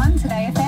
on today.